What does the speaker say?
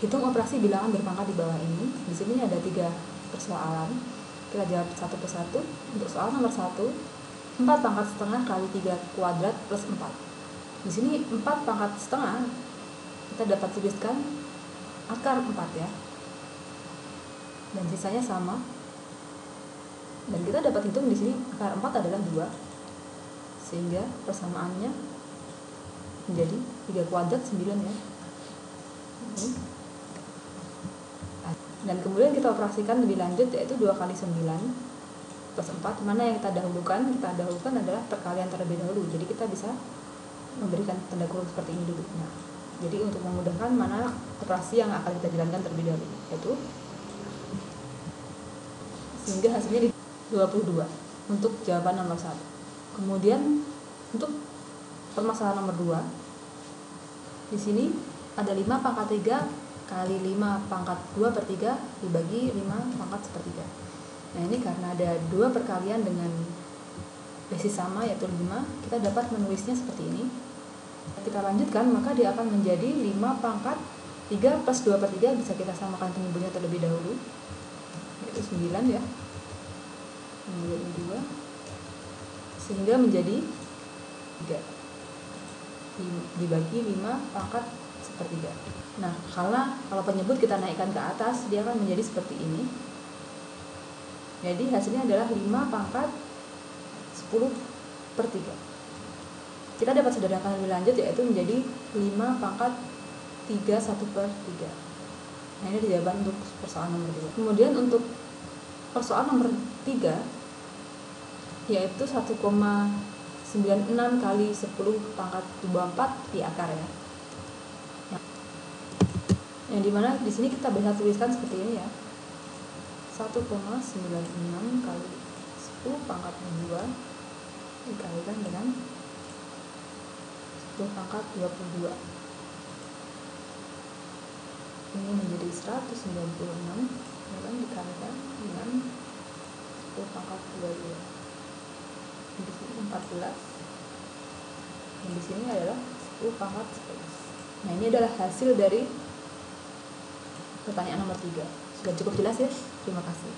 Hitung operasi bilangan berpangkat di bawah ini. Di sini ada tiga persoalan. Kita jawab satu persatu. Untuk soal nomor satu, 4 pangkat setengah kali 3 kuadrat plus 4. Di sini 4 pangkat setengah kita dapat tuliskan akar 4 ya. Dan sisanya sama. Dan kita dapat hitung di sini akar 4 adalah 2. Sehingga persamaannya menjadi 3 kuadrat 9 ya. Ini dan kemudian kita operasikan lebih lanjut yaitu 2 kali 9 plus 4 mana yang kita dahulukan? Kita dahulukan adalah perkalian terlebih dahulu. Jadi kita bisa memberikan tanda kurung seperti ini dulu. Nah jadi untuk memudahkan mana operasi yang akan kita jalankan terlebih dahulu yaitu sehingga hasilnya di 22 untuk jawaban nomor 1 kemudian untuk permasalahan nomor 2 di sini ada 5 pangkat 3 kali 5 pangkat 2 per 3 dibagi 5 pangkat sepertiga. Nah ini karena ada dua perkalian dengan basis sama yaitu 5 kita dapat menulisnya seperti ini. Kita lanjutkan maka dia akan menjadi 5 pangkat 3 plus 2 per 3 bisa kita samakan penyebutnya terlebih dahulu. Yaitu 9 ya. Kemudian 2 sehingga menjadi 3 dibagi 5 pangkat sepertiga. Nah, karena kalau penyebut kita naikkan ke atas, dia akan menjadi seperti ini. Jadi hasilnya adalah 5 pangkat 10 per 3. Kita dapat sederhanakan lebih lanjut yaitu menjadi 5 pangkat 3 1 per 3. Nah ini jawaban untuk persoalan nomor 2. Kemudian untuk persoalan nomor 3 yaitu 1,96 kali 10 pangkat 24 di akar ya yang di mana di sini kita bisa tuliskan seperti ini ya. 1,96 kali 10 pangkat 2 dikalikan dengan 10 pangkat 22 ini menjadi 196 dan dikalikan dengan 10 pangkat 22 di sini 14 dan di sini adalah 10 pangkat 11 nah ini adalah hasil dari pertanyaan nomor 3 sudah cukup jelas ya? Terima kasih